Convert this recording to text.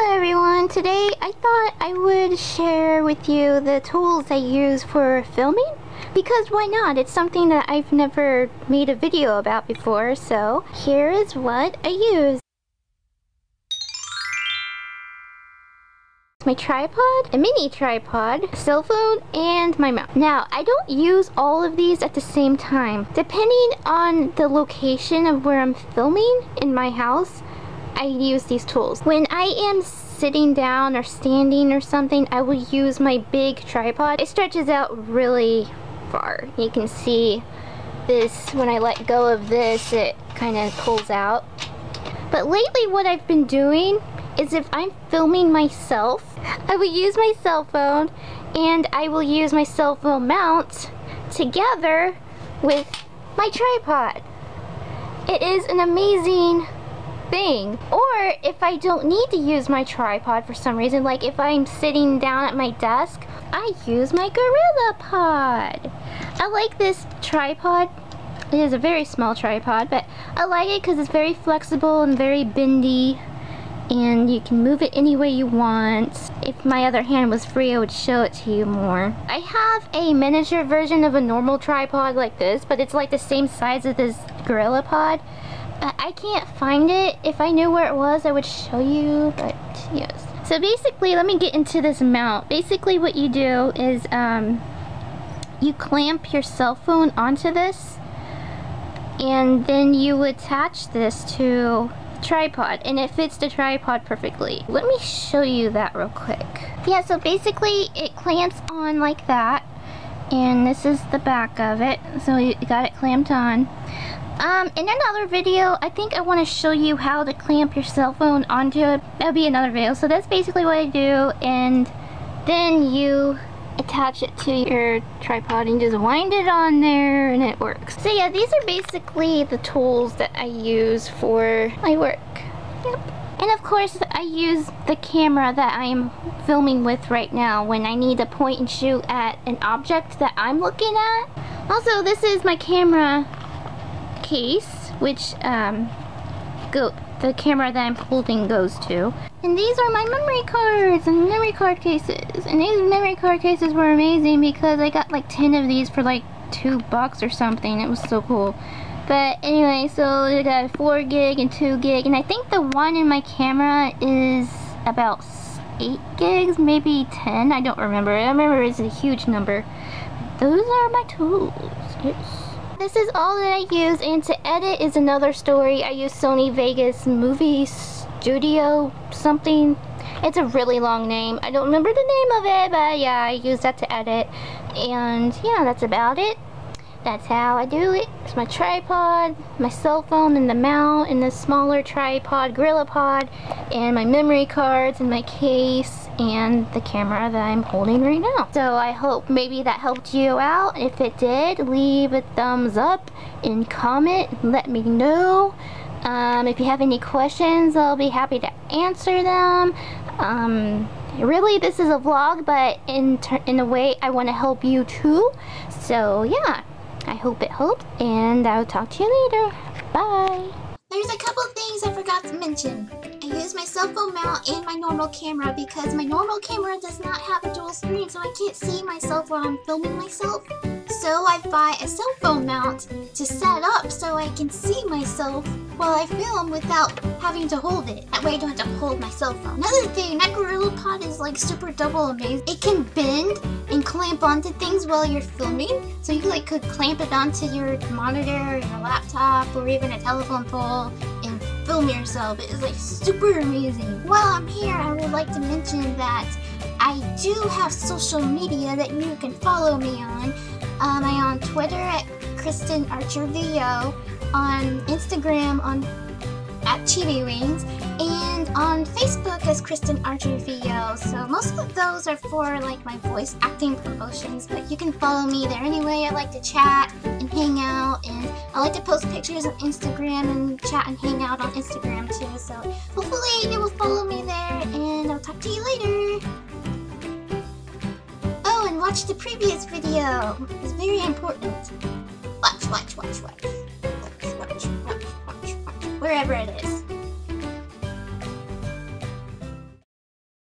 Hello everyone, today I thought I would share with you the tools I use for filming because why not? It's something that I've never made a video about before so here is what I use. my tripod, a mini tripod, cell phone, and my mount. Now, I don't use all of these at the same time. Depending on the location of where I'm filming in my house, I use these tools. When I am sitting down or standing or something, I will use my big tripod. It stretches out really far. You can see this, when I let go of this, it kind of pulls out. But lately what I've been doing is if I'm filming myself, I will use my cell phone and I will use my cell phone mount together with my tripod. It is an amazing thing. Or if I don't need to use my tripod for some reason, like if I'm sitting down at my desk, I use my Gorilla Pod. I like this tripod. It is a very small tripod, but I like it because it's very flexible and very bendy and you can move it any way you want. If my other hand was free, I would show it to you more. I have a miniature version of a normal tripod like this, but it's like the same size as this Gorilla Pod. I can't find it. If I knew where it was, I would show you, but yes. So basically, let me get into this mount. Basically what you do is um, you clamp your cell phone onto this and then you attach this to tripod and it fits the tripod perfectly. Let me show you that real quick. Yeah, so basically it clamps on like that and this is the back of it. So you got it clamped on. Um, in another video, I think I want to show you how to clamp your cell phone onto it. That'll be another video. So that's basically what I do. And then you attach it to your tripod and just wind it on there and it works. So yeah, these are basically the tools that I use for my work. Yep. And of course, I use the camera that I'm filming with right now when I need to point and shoot at an object that I'm looking at. Also, this is my camera case, which um, go the camera that I'm holding goes to. And these are my memory cards and memory card cases. And these memory card cases were amazing because I got like 10 of these for like two bucks or something. It was so cool. But anyway, so I got 4 gig and 2 gig. And I think the one in my camera is about 8 gigs, maybe 10. I don't remember. I remember it's a huge number. Those are my tools. Yes. This is all that I use and to edit is another story. I use Sony Vegas Movie Studio something. It's a really long name. I don't remember the name of it, but yeah, I use that to edit. And yeah, that's about it. That's how I do it. It's my tripod, my cell phone and the mount, and the smaller tripod, Gorilla Pod, and my memory cards, and my case, and the camera that I'm holding right now. So I hope maybe that helped you out. If it did, leave a thumbs up and comment. Let me know. Um, if you have any questions, I'll be happy to answer them. Um, really, this is a vlog, but in, in a way, I want to help you too. So yeah, I hope it helped, and I'll talk to you later. Bye. There's a couple things I forgot to mention. I use my cell phone mount and my normal camera because my normal camera does not have a dual screen so I can't see myself while I'm filming myself. So I buy a cell phone mount to set up so I can see myself while I film without having to hold it. That way I don't have to hold my cell phone. Another thing, that Gorilla Pod is like super double amazing. It can bend and clamp onto things while you're filming. So you like could clamp it onto your monitor, your laptop, or even a telephone pole and film yourself. It is like super amazing. While I'm here, I would like to mention that I do have social media that you can follow me on. Um, I'm on Twitter at Kristen Archer VO, on Instagram on at Chibi Wings, and on Facebook as Kristen Archer VO. So most of those are for like my voice acting promotions, but you can follow me there anyway. I like to chat and hang out, and I like to post pictures on Instagram and chat and hang out on Instagram too. So hopefully you will follow me there, watch the previous video. It's very important. Watch, watch, watch, watch. Watch, watch, watch, watch, watch. Wherever it is.